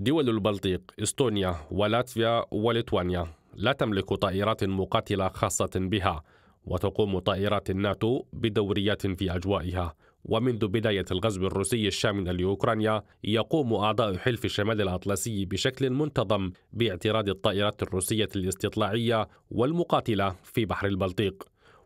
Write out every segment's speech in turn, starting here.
دول البلطيق إستونيا ولاتفيا وليتوانيا لا تملك طائرات مقاتلة خاصة بها وتقوم طائرات الناتو بدوريات في أجوائها. ومنذ بداية الغزو الروسي الشامل لأوكرانيا يقوم أعضاء حلف الشمال الأطلسي بشكل منتظم باعتراض الطائرات الروسية الاستطلاعية والمقاتلة في بحر البلطيق.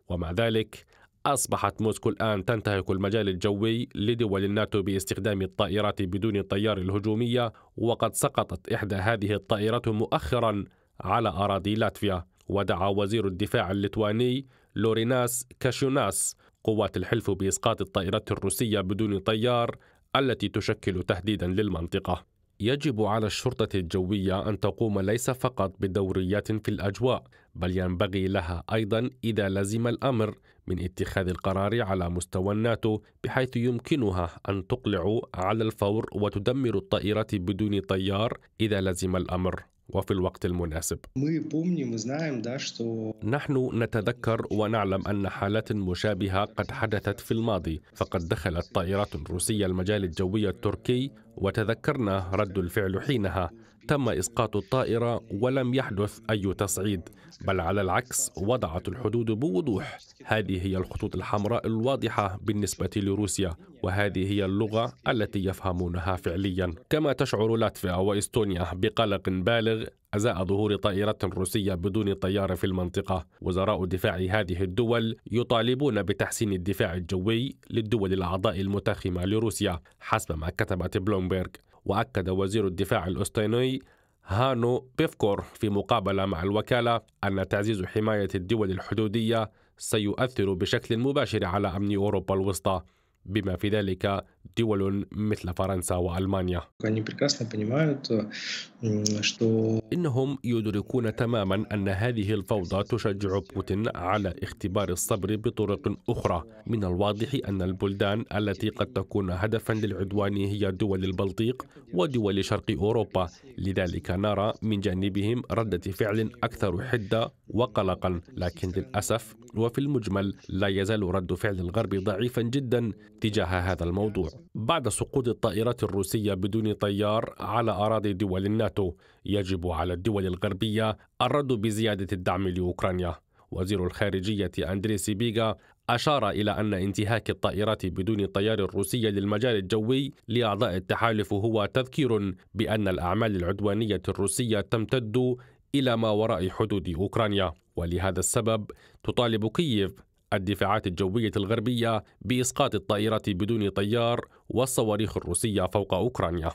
ومع ذلك أصبحت موسكو الآن تنتهك المجال الجوي لدول الناتو باستخدام الطائرات بدون الطيار الهجومية وقد سقطت إحدى هذه الطائرات مؤخرا على أراضي لاتفيا. ودعا وزير الدفاع الليتواني لوريناس كاشيوناس قوات الحلف بإسقاط الطائرات الروسية بدون طيار التي تشكل تهديدا للمنطقة. يجب على الشرطة الجوية أن تقوم ليس فقط بدوريات في الأجواء بل ينبغي لها أيضا إذا لزم الأمر من اتخاذ القرار على مستوى الناتو بحيث يمكنها أن تقلع على الفور وتدمر الطائرات بدون طيار إذا لزم الأمر. وفي الوقت المناسب. نحن نتذكر ونعلم أن حالات مشابهة قد حدثت في الماضي فقد دخلت طائرات روسية المجال الجوي التركي وتذكرنا رد الفعل حينها. تم إسقاط الطائرة ولم يحدث أي تصعيد بل على العكس وضعت الحدود بوضوح. هذه هي الخطوط الحمراء الواضحة بالنسبة لروسيا وهذه هي اللغة التي يفهمونها فعليا. كما تشعر لاتفيا وإستونيا بقلق بالغ أزاء ظهور طائرة روسية بدون طيار في المنطقة. وزراء دفاع هذه الدول يطالبون بتحسين الدفاع الجوي للدول الأعضاء المتاخمة لروسيا حسب ما كتبت بلومبيرغ. وأكد وزير الدفاع الأستوني هانو بيفكور في مقابلة مع الوكالة أن تعزيز حماية الدول الحدودية سيؤثر بشكل مباشر على أمن أوروبا الوسطى بما في ذلك دول مثل فرنسا وألمانيا. إنهم يدركون تماما أن هذه الفوضى تشجع بوتين على اختبار الصبر بطرق أخرى، من الواضح أن البلدان التي قد تكون هدفا للعدوان هي دول البلطيق ودول شرق أوروبا، لذلك نرى من جانبهم ردة فعل أكثر حدة وقلقا، لكن للأسف وفي المجمل لا يزال رد فعل الغرب ضعيفا جدا تجاه هذا الموضوع. بعد سقوط الطائرات الروسية بدون طيار على أراضي دول الناتو يجب على الدول الغربية الرد بزيادة الدعم لأوكرانيا وزير الخارجية أندري سيبيغا أشار إلى أن انتهاك الطائرات بدون طيار الروسية للمجال الجوي لأعضاء التحالف هو تذكير بأن الأعمال العدوانية الروسية تمتد إلى ما وراء حدود أوكرانيا ولهذا السبب تطالب كييف الدفاعات الجوية الغربية بإسقاط الطائرات بدون طيار والصواريخ الروسية فوق أوكرانيا.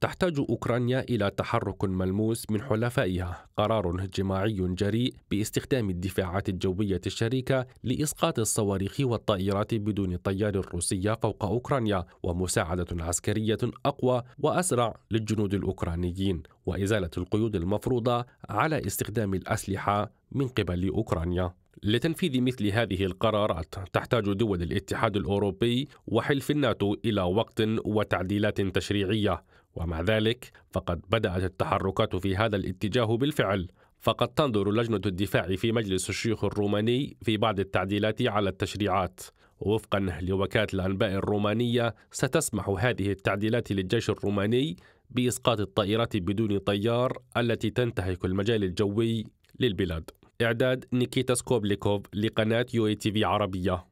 تحتاج أوكرانيا إلى تحرك ملموس من حلفائها، قرار جماعي جريء باستخدام الدفاعات الجوية الشريكة لإسقاط الصواريخ والطائرات بدون طيار الروسية فوق أوكرانيا، ومساعدة عسكرية أقوى وأسرع للجنود الأوكرانيين، وإزالة القيود المفروضة على استخدام الأسلحة من قبل أوكرانيا. لتنفيذ مثل هذه القرارات تحتاج دول الاتحاد الأوروبي وحلف الناتو إلى وقت وتعديلات تشريعية. ومع ذلك فقد بدأت التحركات في هذا الاتجاه بالفعل. فقد تنظر لجنة الدفاع في مجلس الشيوخ الروماني في بعض التعديلات على التشريعات. وفقا لوكالة الأنباء الرومانية ستسمح هذه التعديلات للجيش الروماني بإسقاط الطائرات بدون طيار التي تنتهك المجال الجوي للبلاد. إعداد نيكيتا سكوبليكوف لقناة UATV عربية.